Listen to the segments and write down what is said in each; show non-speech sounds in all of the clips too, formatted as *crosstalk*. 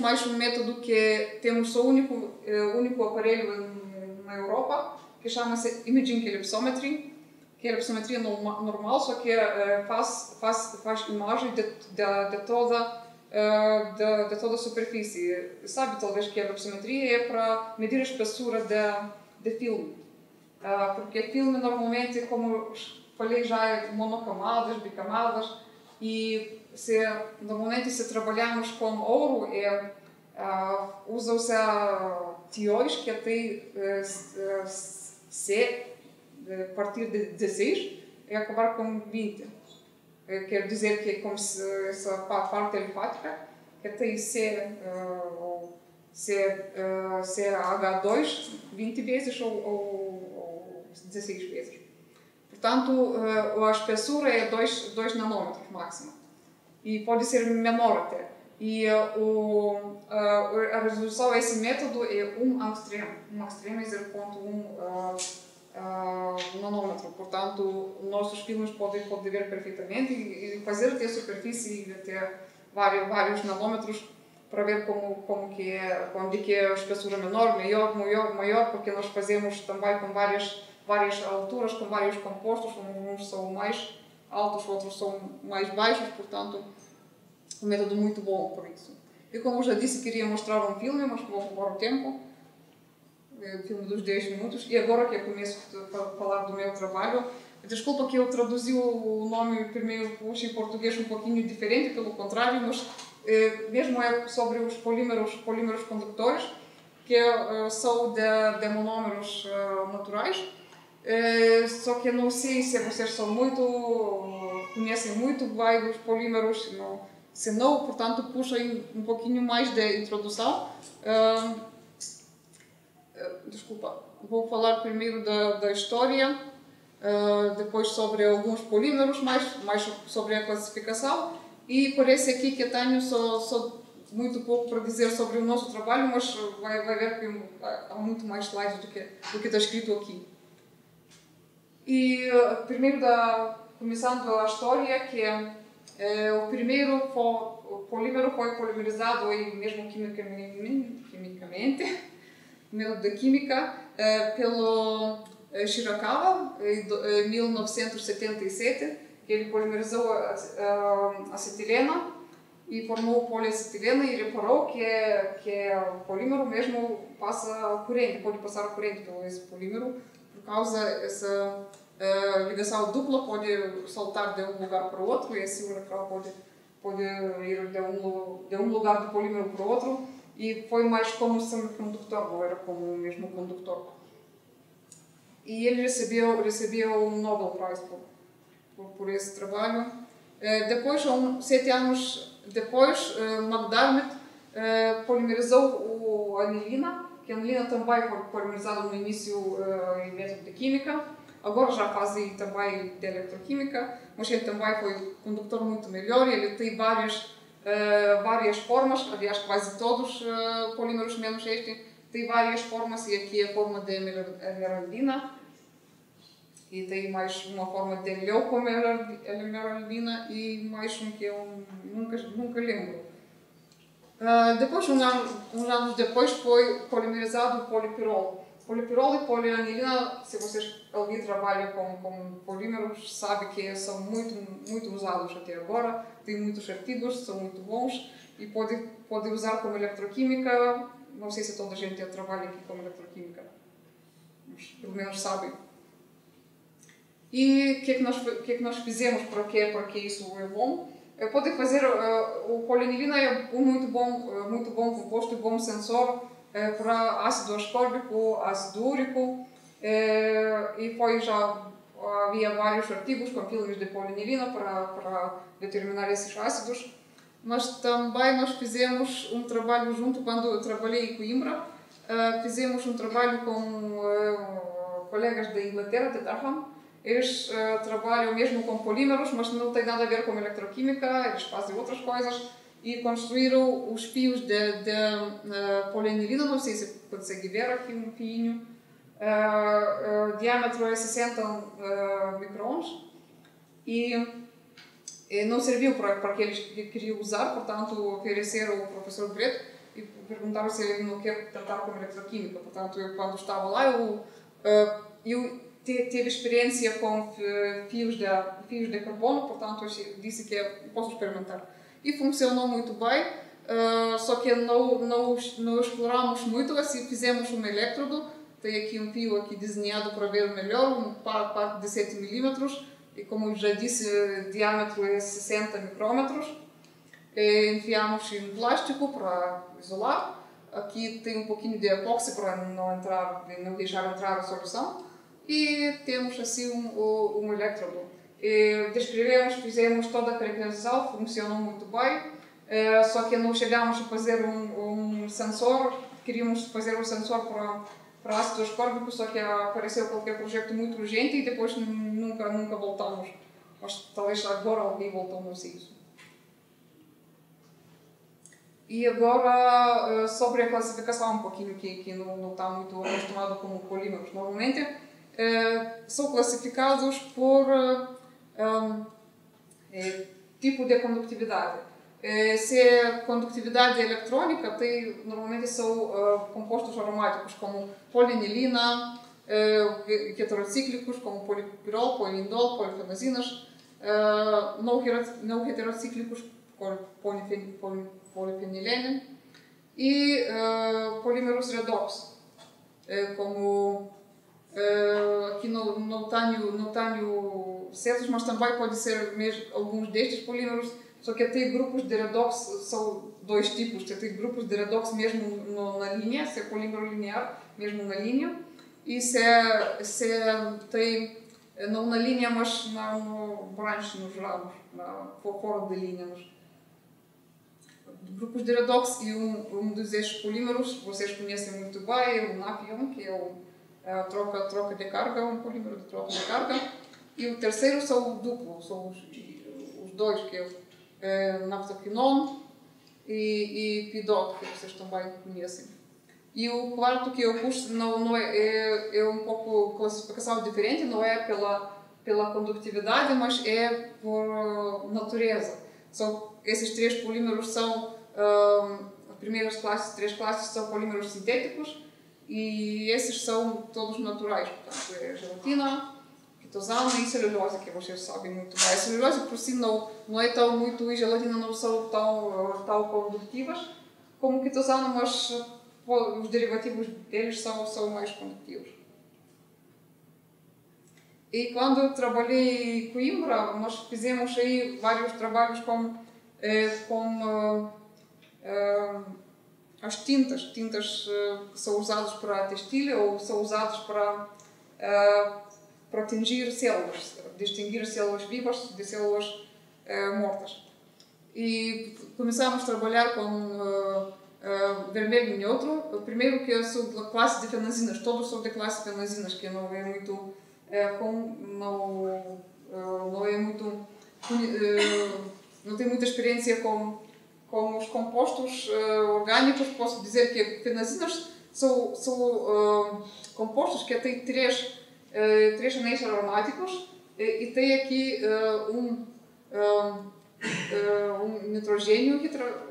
mais um método que temos o único, uh, único aparelho na Europa, que chama-se Imaging Ellipsometry, que é a ellipsometria normal, só que uh, faz, faz, faz imagem de, de, de toda de, toda a superfície. Sabe talvez que a ellipsometria é para medir a espessura de filme. Uh, porque filme normalmente, como falei já, é monocamadas, bicamadas, e se, normalmente se trabalhamos com ouro, é, uh, usam-se tiões que até uh, se a partir de 16 é acabar com 20. Quer dizer que é como se essa parte alifática, que até C, uh, C, uh, CH2 20 vezes ou, ou, ou 16 vezes. Portanto, a espessura é 2, 2 nanômetros máximo. E pode ser menor até. E o, a resolução desse método é 1 angstrom. 1 angstrom é 0.1 uh, nanômetro. Portanto, nossos filmes podem, ver perfeitamente e, e fazer até a superfície e até vários, vários nanômetros para ver como, como que é, onde que é a espessura menor, maior, maior, maior, porque nós fazemos também com várias, várias alturas, com vários compostos, uns são mais altos, outros são mais baixos, portanto, um método muito bom por isso. E como já disse, queria mostrar um filme, mas vou ocupar o tempo. O filme dos 10 minutos, e agora que eu começo a falar do meu trabalho, desculpa que eu traduzi o nome primeiro puxa em português um pouquinho diferente, pelo contrário, mas eh, mesmo é sobre os polímeros, polímeros condutores, que eh, são de, de monômeros naturais, eh, só que eu não sei se vocês são muito, conhecem muito bem dos polímeros, não, se não, portanto, puxem um pouquinho mais de introdução. Uh, desculpa, vou falar primeiro da, da história, uh, depois sobre alguns polímeros, mais, mais sobre a classificação e parece aqui que eu tenho só, só muito pouco para dizer sobre o nosso trabalho, mas vai, vai ver que há muito mais slides do que, do que está escrito aqui. E uh, primeiro, da, começando a história, que é, é o primeiro o polímero foi polimerizado aí mesmo quimicamente, quimicamente *laughs* método da química uh, pelo Shirakawa em 1977, que ele polimerizou a, a acetilena e formou poliacetilena e reparou que é que é o polímero mesmo passa corrente, pode passar corrente pelo esse polímero por causa essa uh, ligação dupla pode saltar de um lugar para o outro e esse huracão pode pode ir de um de um lugar do polímero para o outro e foi mais como semicondutor, não era como mesmo condutor. E ele recebeu, recebeu um Nobel Prize por, por, por esse trabalho. Uh, depois, um, sete anos depois, uh, McDermott uh, polimerizou o, anilina, a anilina também foi polimerizada no início uh, em método de química, agora já faz também de eletroquímica, mas ele também foi condutor muito melhor ele tem várias uh, várias formas, aliás quase todos uh, polímeros menos este têm várias formas e aqui é a forma de emeraldina e tem mais uma forma de leucoemeraldina e mais um que eu nunca, nunca lembro. Uh, depois, um ano, uns anos depois, foi polimerizado o polipirol. Polipirol e polianilina, se vocês alguém trabalha com, com polímeros, sabe que são muito, muito usados até agora, tem muitos artigos, são muito bons e pode, pode usar como eletroquímica. Não sei se toda a gente trabalha aqui com eletroquímica, mas pelo menos sabem. E o que, é que, nós, que é que nós fizemos para que, para que isso é bom? Pode fazer, uh, o polianilina é um muito bom, uh, muito bom composto, bom sensor é, para ácido ascórbico, ácido úrico, é, e foi já havia vários artigos com pílulas de polinilina para, para determinar esses ácidos, mas também nós fizemos um trabalho junto, quando eu trabalhei em Coimbra, uh, fizemos um trabalho com uh, colegas da Inglaterra, de Durham, eles uh, trabalham mesmo com polímeros, mas não tem nada a ver com eletroquímica, eles fazem outras coisas, e construíram os fios de, de uh, polianilina, não sei se consegue ver aqui um fio, uh, diâmetro é 60 uh, microns e, e, não serviu para, para que eles queriam usar, portanto ofereceram ao professor Brett e perguntaram se ele não quer tratar com eletroquímica. Portanto, eu, quando estava lá, eu, eu teve experiência com fios de, fios de carbono, portanto, disse que posso experimentar. E funcionou muito bem, uh, só que não, não, não exploramos muito, assim, fizemos um elétrodo, tem aqui um fio aqui desenhado para ver melhor, um par de 7 milímetros, e como já disse, diâmetro é 60 micrômetros. Enfiamos em plástico para isolar. Aqui tem um pouquinho de epóxi para não entrar, não deixar entrar a solução. E temos assim um, um elétrodo. E descrevemos, fizemos toda a caracterização, funcionou muito bem. É, só que não chegamos a fazer um, um sensor, queríamos fazer um sensor para para ácido ascórbico, só que apareceu qualquer projeto muito urgente e depois nunca, nunca voltamos. Mas talvez agora alguém voltamos a isso. E agora, eh, sobre a classificação, um pouquinho que, que não, não está muito acostumado com polímeros. Normalmente, eh, são classificados por um, eh, tipo de condutividade. Se é condutividade eletrônica, tem, normalmente são compostos aromáticos como polinilina, heterocíclicos como polipirol, polindol, polifenazinas, uh, não, heterocíclicos polifenilene e polímeros redox, como uh, aqui não, não, tenho, não tenho certos, mas também pode ser mesmo alguns destes polímeros só que tem grupos de redox, são dois tipos. Tem grupos de redox mesmo no, na linha, se é polímero linear, mesmo na linha. E se, é, se é, tem, não na linha, mas na, no branch, nos ramos, na, fora da linha. Nos, grupos de redox e um, um desses polímeros, vocês conhecem muito bem, o NAP1, que é o, a troca, troca de carga, um polímero de troca de carga. E o terceiro são o duplo, são os, os dois, que é uh, naftaquinone e, e PIDOC, que vocês também conhecem. E o quarto que eu pus não, não é, é, é um pouco classificação diferente, não é pela, pela condutividade, mas é por natureza. São, esses três polímeros são, um, as primeiras classes, três classes são polímeros sintéticos e esses são todos naturais, portanto é gelatina, Tosana e celulose, que vocês sabem muito bem. A celulose por si não, não é tão muito, e gelatina não são tão, tão condutivas como quitosana, mas os derivativos deles são, são mais condutivos. E quando eu trabalhei em Coimbra, nós fizemos aí vários trabalhos com, eh, com eh, as tintas, tintas eh, que são usadas para textilha ou são usadas para para atingir células, distinguir células vivas de células uh, mortas. E começamos a trabalhar com uh, uh, vermelho neutro. Primeiro que eu sou da classe de fenazinas, todos são da classe de fenazinas, que não é muito com, não, não é muito não tenho muita experiência com com os compostos orgânicos. Posso dizer que fenazinas são, são compostos que têm três uh, três anéis aromáticos uh, e tem aqui uh, um, um nitrogênio,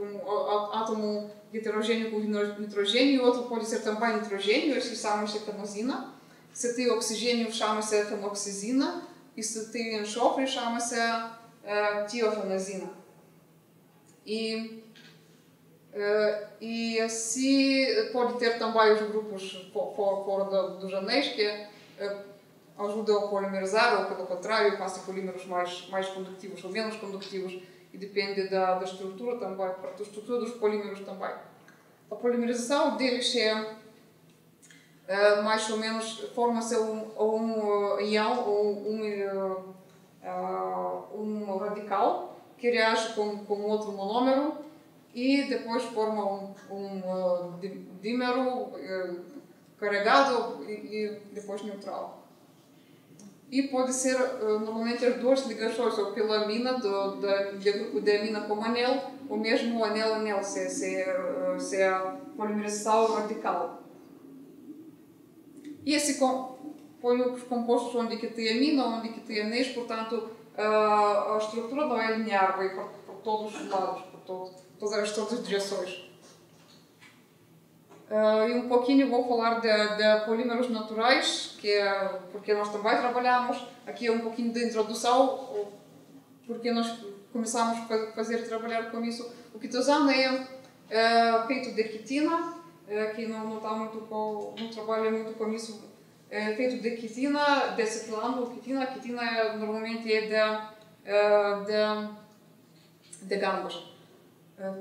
um átomo heterogêneo com nitrogênio, outro pode ser também nitrogênio, esse chama-se fenozina. Se tem oxigênio, chama-se fenoxizina, e se tem enxofre, chama-se uh, tiofenazina. E Uh, e assim pode ter também os grupos fora, dos anéis, que é ajuda a polimerizar ou, pelo contrário, passa polímeros mais, mais condutivos ou menos condutivos e depende da, da estrutura também, da estrutura dos polímeros também. A polimerização deles é uh, mais ou menos, forma-se um, um íon ou um, uh, um radical que reage com, com outro monômero e depois forma um, um uh, dímero carregado e, e depois neutral. E pode ser uh, normalmente as duas ligações, ou pela amina, do, da, de amina com anel, ou mesmo anel-anel, se, se, uh, se é a polimerização radical. E esse põe os compostos onde que tem amina, onde que tem anéis, portanto uh, a estrutura não é linear, vai por, por todos os lados, por todo, todas as todas as direções. Uh, e um pouquinho vou falar de, de, polímeros naturais, que é porque nós também trabalhamos. Aqui é um pouquinho de introdução, porque nós começamos a fazer trabalhar com isso. O quitosano é, é feito de quitina, aqui não, não está muito com, não trabalha muito com isso. فاتوا كتينا دا ستلان وكتينا كتينا نورمالمنتي دا دا دا جامبر دا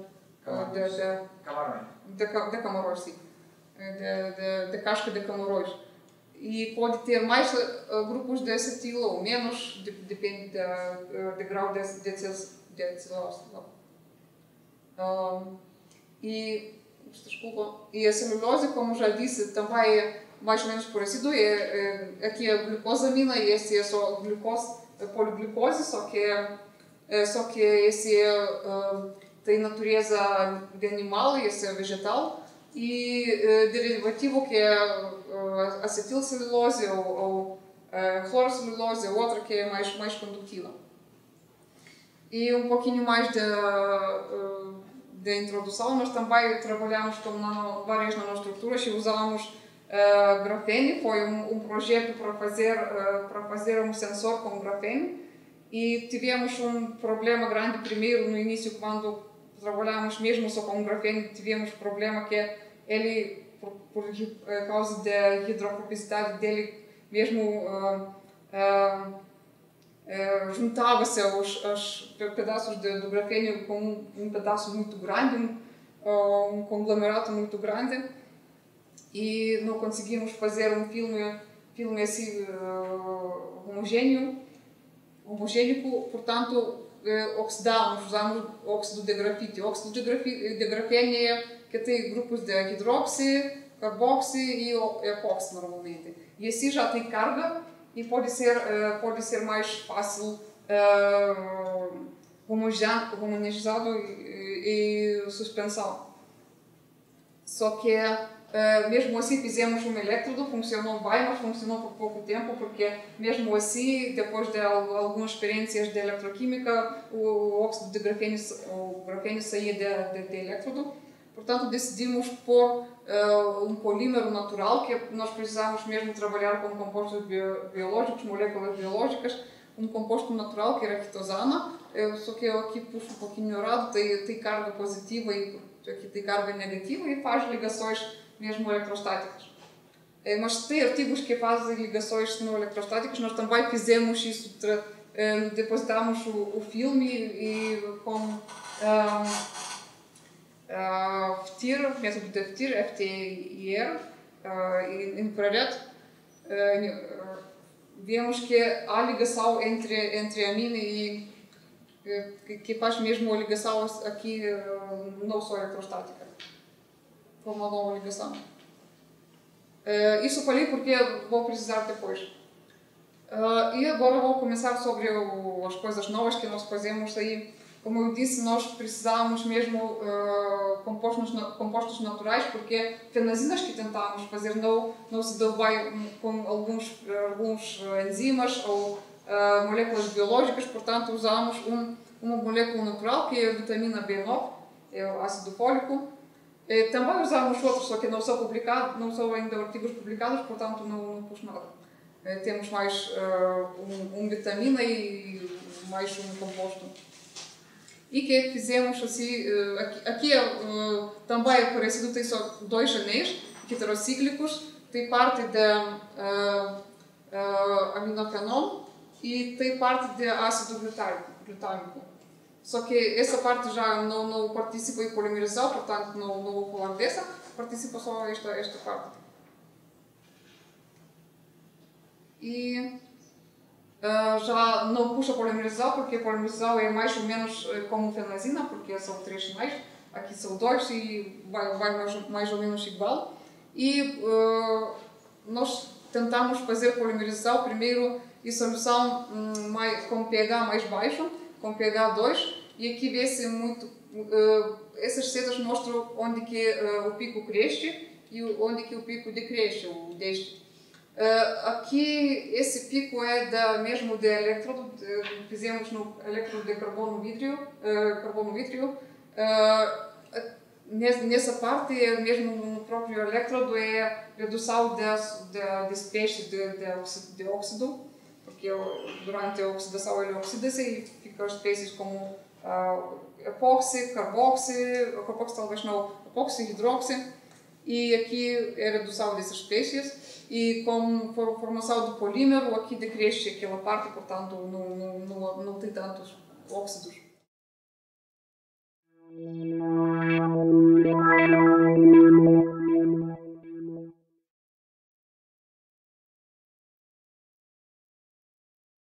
دا da kamarosi. Da, da, da cașcă de camaroși. И pode ter mais grupos dessa tila ou menos, depende da, do grau desses, desses um, e, desculpa, e a celulose, como já disse, também важен шпоресидо е, е, ки е глюкозамина и еси е со глюкоз, полиглюкози, со ке, е, со ке еси е, тај натурија за анимал, еси е вегетал, и е, деривативо ке е асетилцелулози, ou clorcelulose, outra que é mais, mais condutiva. E um pouquinho mais da, da introdução, nós também trabalhamos com nano, várias nanostruturas e usamos uh, grafene, foi um, um projeto para fazer, uh, para fazer um sensor com grafene e tivemos um problema grande primeiro no início quando trabalhamos mesmo só com grafene, tivemos problema que ele por, por uh, causa da hidrofobicidade dele, mesmo uh, uh, juntava-se aos, aos, pedaços de, do grafênio com um, um, pedaço muito grande, um, um conglomerato muito grande, e não conseguimos fazer um filme, filme assim homogêneo, homogênico, portanto oxidamos, usamos óxido de grafite. Óxido de, grafite, de grafene é que tem grupos de hidróxido, carboxy e epóxi normalmente. E assim já tem carga e pode ser, uh, pode ser mais fácil uh, homogeneizado e, e suspensão. Só que uh, mesmo assim fizemos um elétrodo, funcionou bem, mas funcionou por pouco tempo, porque mesmo assim, depois de algumas experiências de eletroquímica, o, óxido de grafeno, o grafeno saía de, de, de elétrodo. Portanto, decidimos pôr uh, um polímero natural, que nós precisávamos mesmo trabalhar com compostos bio, biológicos, moléculas biológicas, um composto natural que era quitosana, eu, só que eu aqui puxo um pouquinho errado, tem, tem carga positiva e aqui tem carga negativa e faz ligações mesmo eletrostáticas. É, mas tem artigos que fazem ligações não eletrostáticas, nós também fizemos isso, uh, depositámos o, filme e, com... Uh, FTIR, método de FTIR, FTIR, infrared, vemos que há ligação entre, entre a mina e que, que faz mesmo a ligação aqui não só eletrostática, como uma nova ligação. Uh, isso falei porque vou precisar depois. Uh, e agora vou começar sobre o, as coisas novas que nós fazemos aí como eu disse, nós precisávamos mesmo uh, compostos, compostos naturais, porque fenazinas que tentávamos fazer não, não se deu bem com alguns, alguns enzimas ou uh, moléculas biológicas, portanto usamos um, uma molécula natural, que é a vitamina B9, é o ácido fólico. Também usamos outros, só que não são publicados, não são ainda artigos publicados, portanto não, não pus nada. Temos mais uh, um, um vitamina e mais um composto e que fizemos assim, eh, aqui, aqui uh, também é parecido, tem só dois anéis heterocíclicos, tem parte de uh, aminofenol e tem parte de ácido glutâmico. Só que essa parte já não, não participa em polimerização, portanto não, não vou falar dessa, participa só esta, esta parte. E Uh, já não puxa polimerização, porque a polimerização é mais ou menos uh, como fenazina, porque são três sinais, aqui são dois e vai, vai mais, mais ou menos igual. E uh, nós tentamos fazer polimerização primeiro em solução um, mais, com pH mais baixo, com pH 2, e aqui vê-se muito, essas setas mostram onde que o pico cresce e onde que o pico decresce, o deste Uh, aqui, esse pico é da, mesmo de elétrodo, de, fizemos no elétrodo de carbono vítreo, uh, carbono vítreo. Uh, nessa parte, mesmo no próprio elétrodo, é redução das, da, de de, de, óxido, durante a oxidação ele oxida-se e fica espécies como uh, epóxi, carboxi, carboxi talvez não, epóxi, hidróxi, e aqui é a redução dessas espécies e com a formação do polímero aqui decresce aquela parte, portanto não, não, não, não tem tantos óxidos.